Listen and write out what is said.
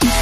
誰?